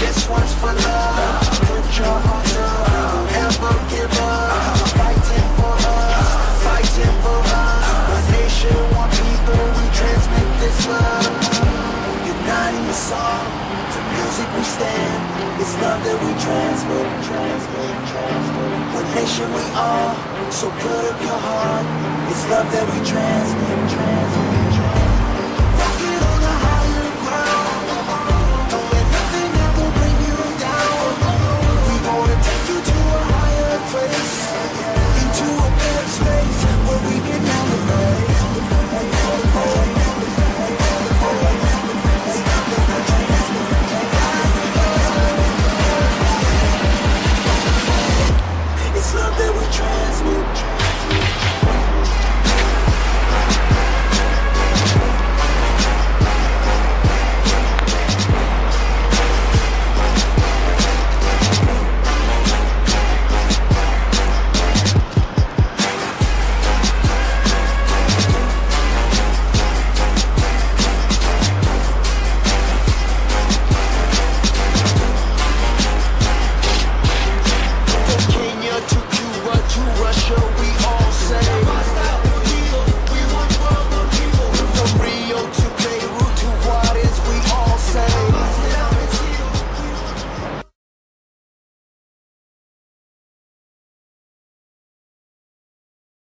This one's for love. Put your heart up. Never give up. Fighting for us. Fighting for us. One nation, one people. We transmit this love. Uniting the song. The music we stand. It's love that we transmit. Transmit. Transmit. One nation we are. So put up your heart. It's love that we transmit. Transmit.